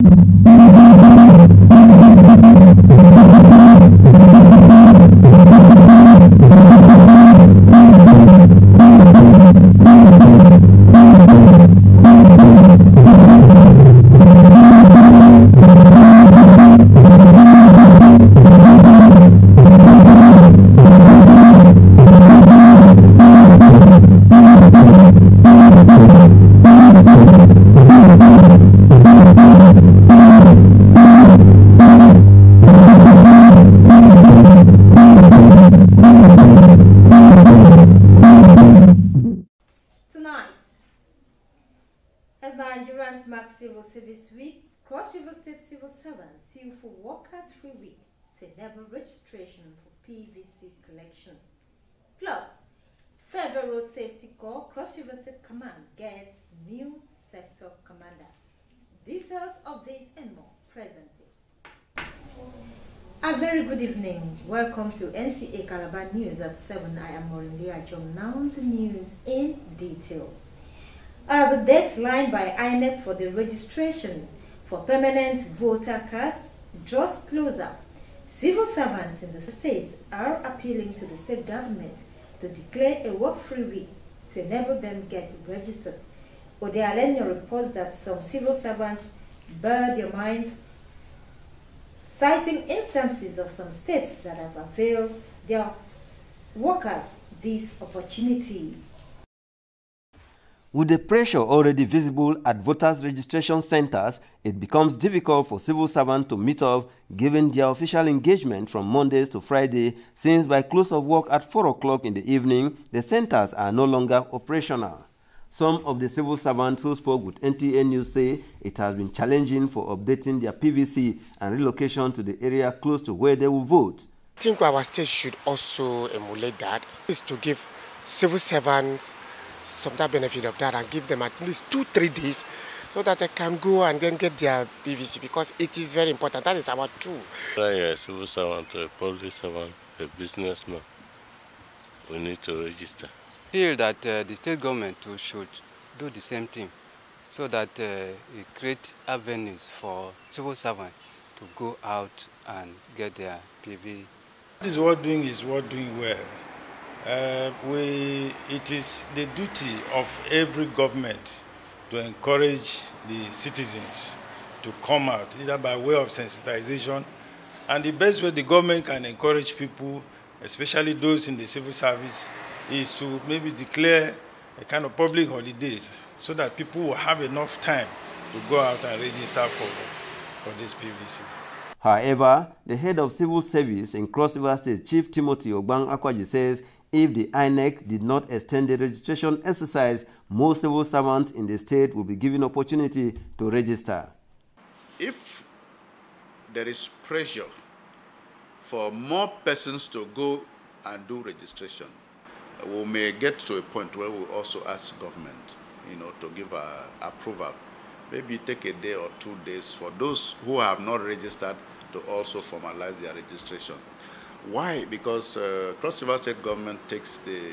Thank you. Sue for Workers' Free Week to enable registration for PVC collection. Plus, Federal Road Safety Corps Cross River State Command gets new sector commander. Details of this and more presently. A very good evening. Welcome to NTA Calabar News at 7. I am Maureen Ajom. Now the news in detail. As the deadline by INEC for the registration for permanent voter cards draws closer, civil servants in the states are appealing to the state government to declare a work-free week to enable them get registered. Ode Alenyo reports that some civil servants bear their minds citing instances of some states that have availed their workers this opportunity. With the pressure already visible at voters' registration centers, it becomes difficult for civil servants to meet up given their official engagement from Mondays to Friday, since by close of work at 4 o'clock in the evening, the centers are no longer operational. Some of the civil servants who spoke with NTA News say it has been challenging for updating their PVC and relocation to the area close to where they will vote. I think our state should also emulate that, is to give civil servants some that benefit of that and give them at least two, three days so that they can go and then get their PVC because it is very important. That is our tool. Whether a civil servant, a public servant, a businessman, we need to register. I feel that uh, the state government too should do the same thing so that uh, it create avenues for civil servants to go out and get their PV. This is what doing is what doing well. Uh, we, it is the duty of every government to encourage the citizens to come out, either by way of sensitization. And the best way the government can encourage people, especially those in the civil service, is to maybe declare a kind of public holidays so that people will have enough time to go out and register for, for this PVC. However, the head of civil service in Cross River State, Chief Timothy Ogbang Akwaji, says if the INEC did not extend the registration exercise, most civil servants in the state will be given opportunity to register. if there is pressure for more persons to go and do registration, we may get to a point where we also ask government, you know, to give a approval. Maybe take a day or two days for those who have not registered to also formalize their registration. Why? Because uh, Cross River State government takes the,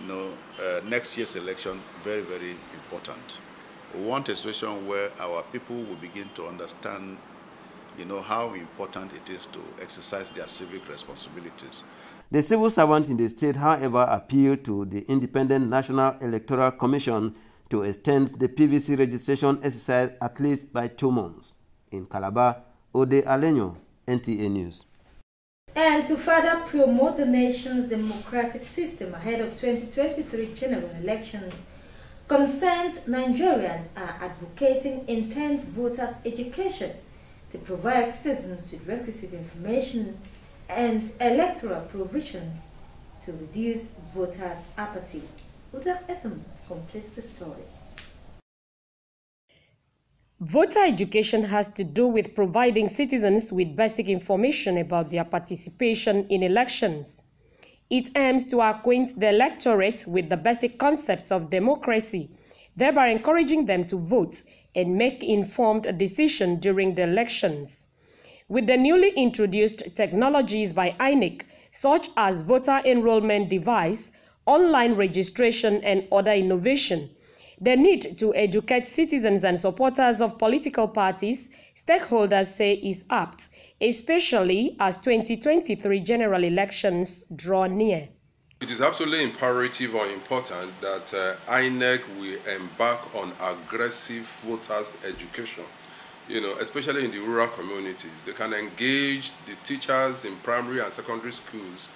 you know, uh, next year's election very, very important. We want a situation where our people will begin to understand, you know, how important it is to exercise their civic responsibilities. The civil servants in the state, however, appealed to the Independent National Electoral Commission to extend the PVC registration exercise at least by two months. In Calabar, Ode Alenyo, NTA News. And to further promote the nation's democratic system ahead of 2023 general elections, concerned Nigerians are advocating intense voters' education to provide citizens with requisite information and electoral provisions to reduce voters' apathy. Uda Etum completes the story. Voter education has to do with providing citizens with basic information about their participation in elections. It aims to acquaint the electorate with the basic concepts of democracy, thereby encouraging them to vote and make informed decisions during the elections. With the newly introduced technologies by INEC, such as voter enrollment device, online registration, and other innovation, The need to educate citizens and supporters of political parties, stakeholders say is apt, especially as 2023 general elections draw near. It is absolutely imperative or important that uh, INEC will embark on aggressive voters education, you know, especially in the rural communities. They can engage the teachers in primary and secondary schools,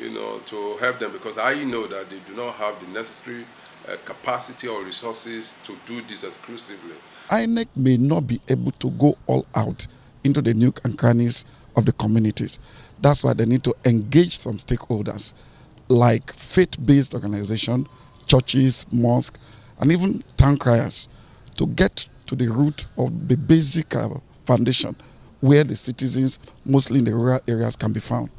you know, to help them because I know that they do not have the necessary uh, capacity or resources to do this exclusively. INEC may not be able to go all out into the nook and crannies of the communities. That's why they need to engage some stakeholders like faith-based organizations, churches, mosques, and even town criers to get to the root of the basic uh, foundation where the citizens, mostly in the rural areas, can be found.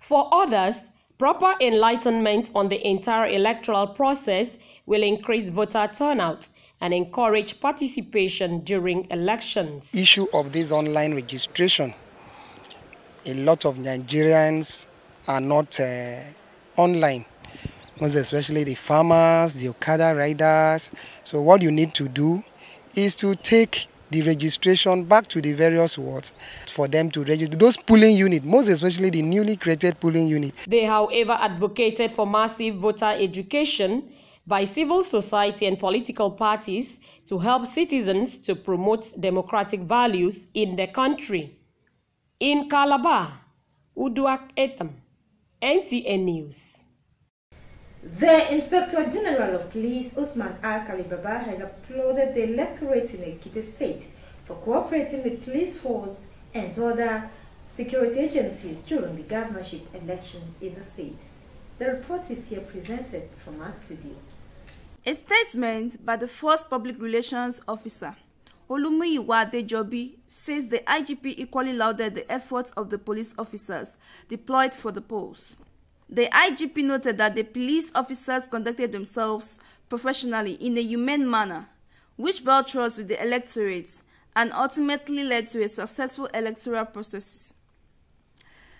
For others, proper enlightenment on the entire electoral process will increase voter turnout and encourage participation during elections. Issue of this online registration. A lot of Nigerians are not uh, online, most especially the farmers, the Okada riders. So what you need to do is to take the registration back to the various wards for them to register those polling units, most especially the newly created polling unit. They, however, advocated for massive voter education by civil society and political parties to help citizens to promote democratic values in the country. In Calabar, Uduak Etam. NTA News. The Inspector General of Police, Usman Alkali Baba, has applauded the electorate in Ekiti State for cooperating with police force and other security agencies during the governorship election in the state. The report is here presented from our studio. A statement by the first public relations officer, Olumuyiwa Adejobi, says the IGP equally lauded the efforts of the police officers deployed for the polls. The IGP noted that the police officers conducted themselves professionally in a humane manner, which built trust with the electorate and ultimately led to a successful electoral process.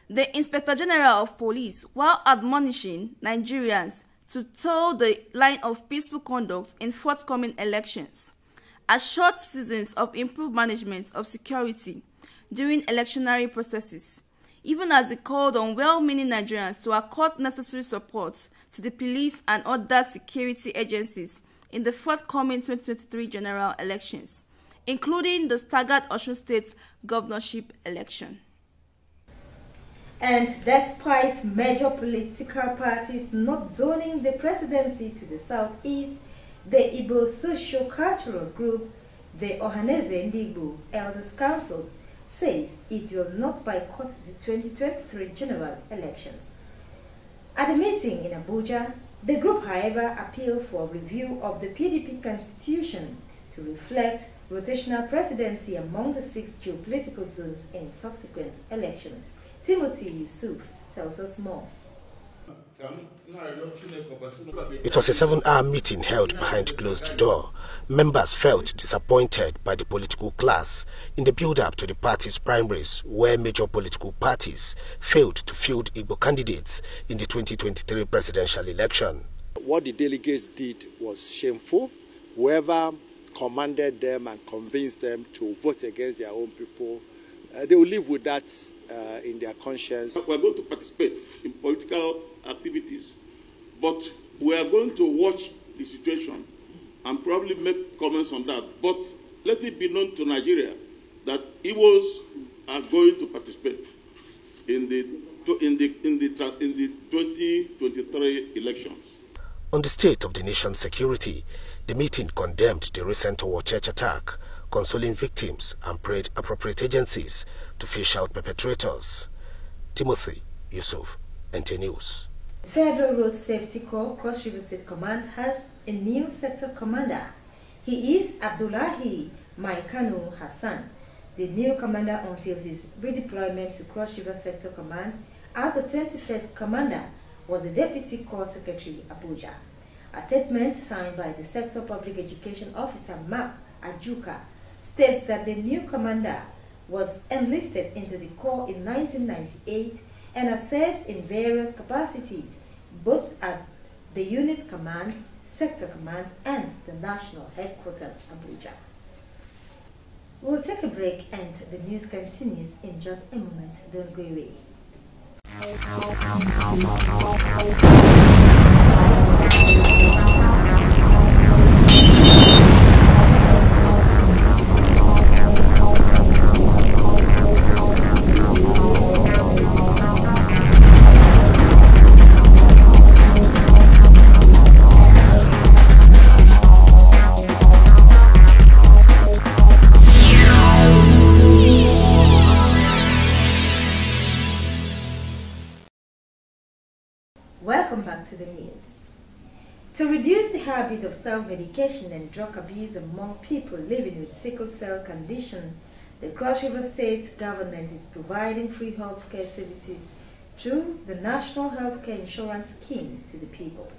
The Inspector General of Police, while admonishing Nigerians to toe the line of peaceful conduct in forthcoming elections, assured citizens of improved management of security during electionary processes even as he called on well-meaning Nigerians to accord necessary support to the police and other security agencies in the forthcoming 2023 general elections, including the staggered Osun State governorship election. And despite major political parties not zoning the presidency to the southeast, the Igbo socio-cultural group, the Ohaneze Ndigbo Elders Council, says it will not boycott the 2023 general elections. At a meeting in Abuja, the group, however, appealed for a review of the PDP constitution to reflect rotational presidency among the six geopolitical zones in subsequent elections. Timothy Yusuf tells us more. It was a seven-hour meeting held behind closed door. Members felt disappointed by the political class in the build-up to the party's primaries, where major political parties failed to field Igbo candidates in the 2023 presidential election. What the delegates did was shameful. Whoever commanded them and convinced them to vote against their own people, uh, they will live with that uh, in their conscience. We are going to participate in political activities, but we are going to watch the situation and probably make comments on that. But let it be known to Nigeria that Igbos are going to participate in the in the in the in the 2023 elections. On the state of the nation's security, the meeting condemned the recent Owo church attack, consoling victims, and prayed appropriate agencies to fish out perpetrators. Timothy Yusuf, NT News. Federal Road Safety Corps Cross River State Command has a new sector commander. He is Abdullahi Maikanu Hassan, the new commander until his redeployment to Cross River Sector Command as the 21st commander was the Deputy Corps Secretary Abuja. A statement signed by the Sector Public Education Officer Mark Ajuka states that the new commander was enlisted into the Corps in 1998 and has served in various capacities, both at the unit command, Sector Command, and the National Headquarters, Abuja. We'll take a break and the news continues in just a moment. Don't go away. Self-medication and drug abuse among people living with sickle cell condition, the Cross River State government is providing free healthcare services through the National Healthcare Insurance Scheme to the people.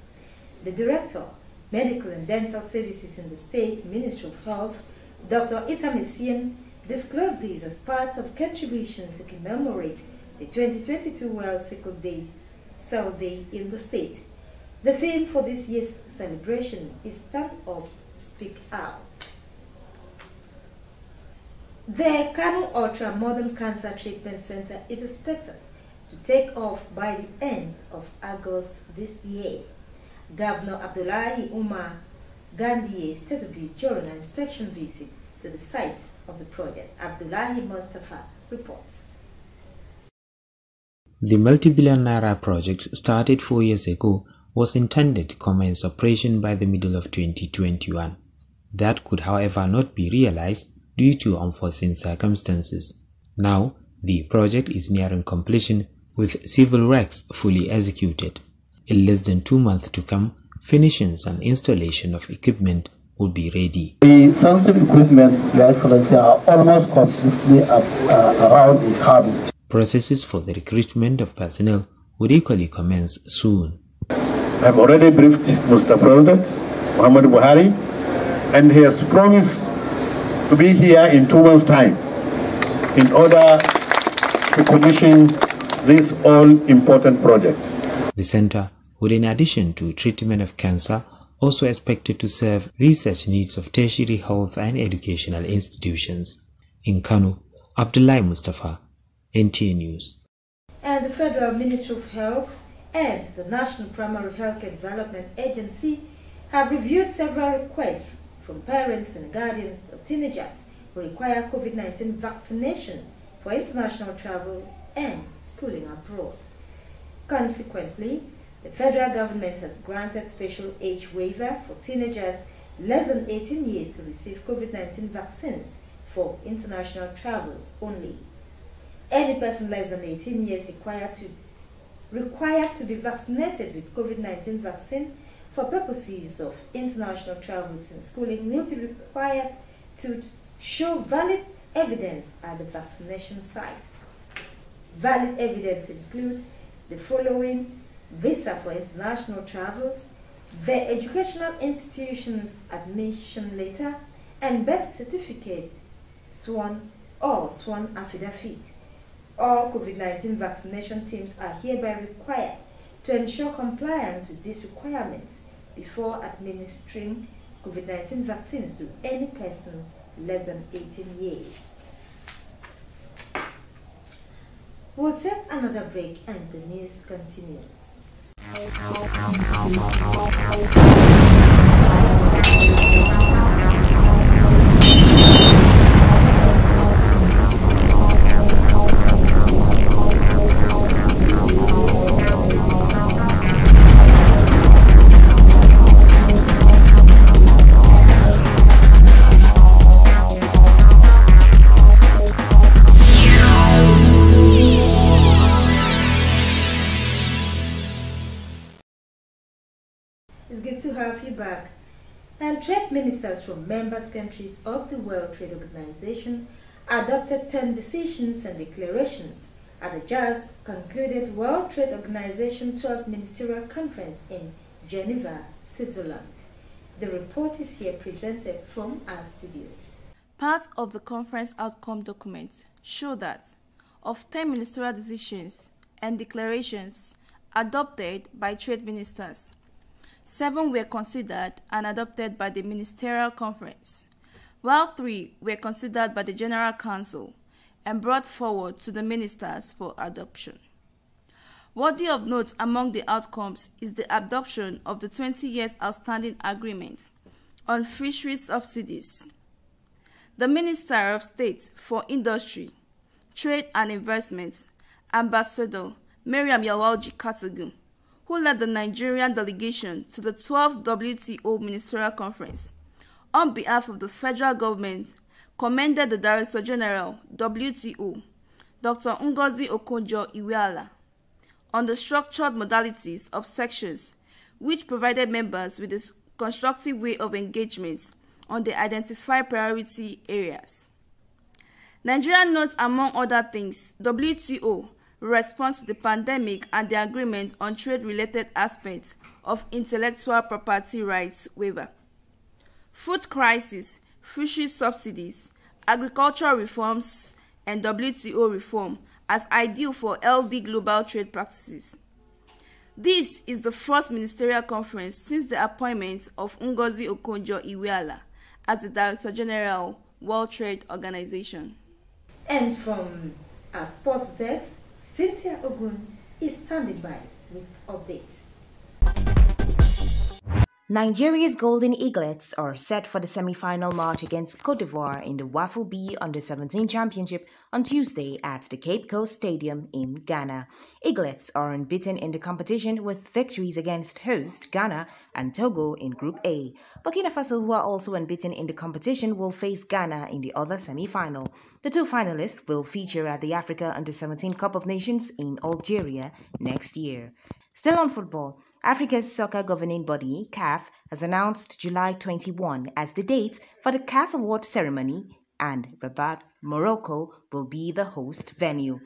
The Director, Medical and Dental Services in the State Ministry of Health, Dr. Itamesian, disclosed this as part of contribution to commemorate the 2022 World Sickle Day Cell Day in the state. The theme for this year's celebration is Stand Up, Speak Out. The Kano Ultra Modern Cancer Treatment Center is expected to take off by the end of August this year. Governor Abdullahi Umar Ganduje stated this during an inspection visit to the site of the project. Abdullahi Mustafa reports. The multi-billion naira project started four years ago was intended to commence operation by the middle of 2021. That could however not be realized due to unforeseen circumstances. Now, the project is nearing completion with civil works fully executed. In less than two months to come, finishings and installation of equipment will be ready. The sensitive equipment, Your Excellency, are almost completely up, uh, around the cabinet. Processes for the recruitment of personnel would equally commence soon. I've already briefed Mr. President Muhammad Buhari, and he has promised to be here in two months' time in order to commission this all-important project. The center will, in addition to treatment of cancer, also expected to serve research needs of tertiary health and educational institutions. In Kano, Abdullah Mustafa, NTA News. And the Federal Ministry of Health and the National Primary Healthcare Development Agency have reviewed several requests from parents and guardians of teenagers who require COVID-19 vaccination for international travel and schooling abroad. Consequently, the federal government has granted special age waiver for teenagers less than 18 years to receive COVID-19 vaccines for international travels only. Any person less than 18 years required to required to be vaccinated with COVID-19 vaccine for purposes of international travels and schooling will be required to show valid evidence at the vaccination site. Valid evidence include the following visa for international travels, the educational institution's admission letter, and birth certificate, sworn or sworn affidavit. All COVID-19 vaccination teams are hereby required to ensure compliance with these requirements before administering COVID-19 vaccines to any person less than 18 years. We'll take another break and the news continues. And trade ministers from member countries of the World Trade Organization adopted 10 decisions and declarations at the just concluded World Trade Organization 12th Ministerial Conference in Geneva, Switzerland. The report is here presented from our studio. Part of the conference outcome document show that of 10 ministerial decisions and declarations adopted by trade ministers, Seven were considered and adopted by the Ministerial Conference, while three were considered by the General Council and brought forward to the ministers for adoption. Worthy of note among the outcomes is the adoption of the 20 years outstanding agreement on fisheries subsidies. The Minister of State for Industry, Trade and Investments, Ambassador Miriam Yalwaji Katagum, who led the Nigerian delegation to the 12th WTO Ministerial Conference, on behalf of the federal government, commended the Director General, WTO, Dr. Ngozi Okonjo-Iweala, on the structured modalities of sections which provided members with a constructive way of engagement on the identified priority areas. Nigeria notes, among other things, WTO response to the pandemic and the agreement on trade-related aspects of intellectual property rights waiver. Food crisis, fisheries subsidies, agricultural reforms, and WTO reform as ideal for LD global trade practices. This is the first ministerial conference since the appointment of Ngozi Okonjo-Iweala as the Director General, World Trade Organization. And from our sports desk, Cynthia Ogun is standing by with updates. Nigeria's Golden Eaglets are set for the semi-final match against Cote d'Ivoire in the WAFU B Under-17 Championship on Tuesday at the Cape Coast Stadium in Ghana. Eaglets are unbeaten in the competition with victories against host Ghana and Togo in Group A. Burkina Faso, who are also unbeaten in the competition, will face Ghana in the other semi-final. The two finalists will feature at the Africa Under-17 Cup of Nations in Algeria next year. Still on football, Africa's soccer governing body, CAF, has announced July 21 as the date for the CAF award ceremony, and Rabat, Morocco, will be the host venue.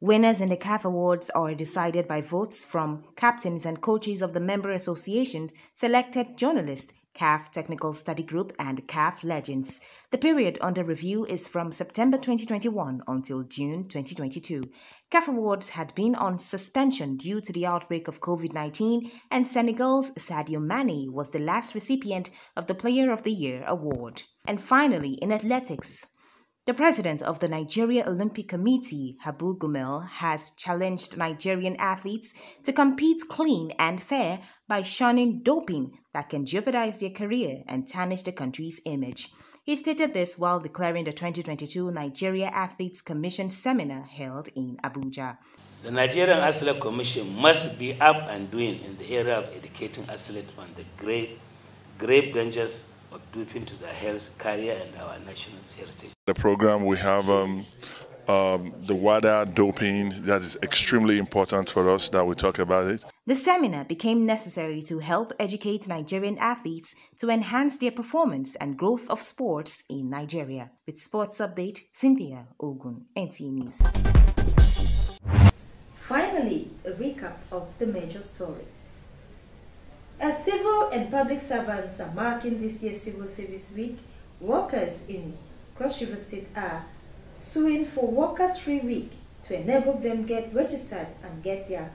Winners in the CAF Awards are decided by votes from captains and coaches of the member associations, selected journalists, CAF Technical Study Group, and CAF Legends. The period under review is from September 2021 until June 2022. CAF Awards had been on suspension due to the outbreak of COVID 19, and Senegal's Sadio Mane was the last recipient of the Player of the Year award. And finally, in athletics, the president of the Nigeria Olympic Committee, Habu Gumel, has challenged Nigerian athletes to compete clean and fair by shunning doping that can jeopardize their career and tarnish the country's image. He stated this while declaring the 2022 Nigeria Athletes Commission seminar held in Abuja. The Nigerian Athlete Commission must be up and doing in the area of educating athletes on the grave, grave dangers of doping to their health, career, and our national heritage. The program we have um, um, the WADA doping that is extremely important for us that we talk about it. The seminar became necessary to help educate Nigerian athletes to enhance their performance and growth of sports in Nigeria. With Sports Update, Cynthia Ogun, NT News. Finally, a recap of the major stories. As civil and public servants are marking this year's Civil Service Week, workers in Cross River State are suing for Workers' Free Week to enable them get registered and get their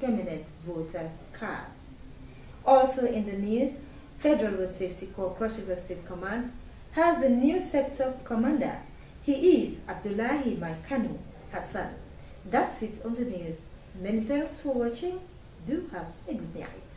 permanent voters card. Also in the news, Federal Road Safety Corps Cross River State Command has a new sector commander. He is Abdullahi Maikanu Hassan. That's it on the news. Many thanks for watching. Do have a good night.